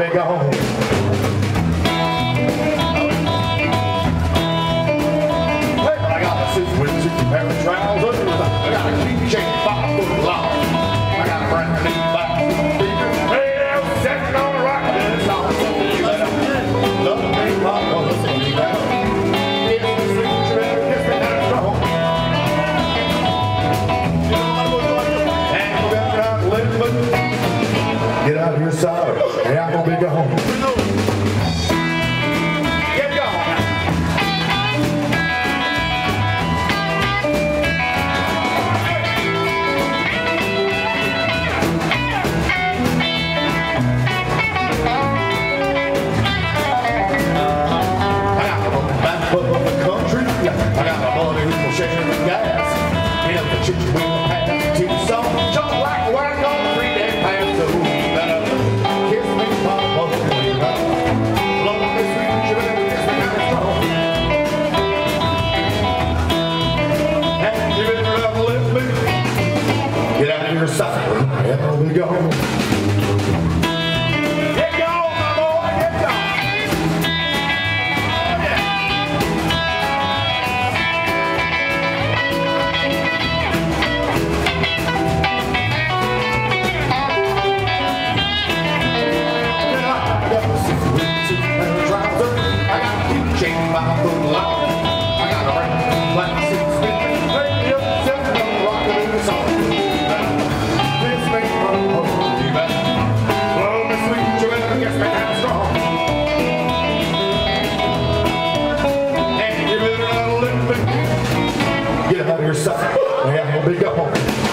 big home. out here sorry, and I'm gonna be going. out of your sucking. I have a big up